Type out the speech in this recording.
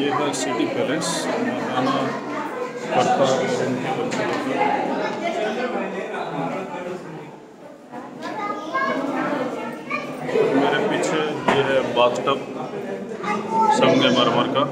ये है city palace मकाना पट्टा और उनके बच्चों। मेरे पीछे ये है बाथटब, संगमरमर का।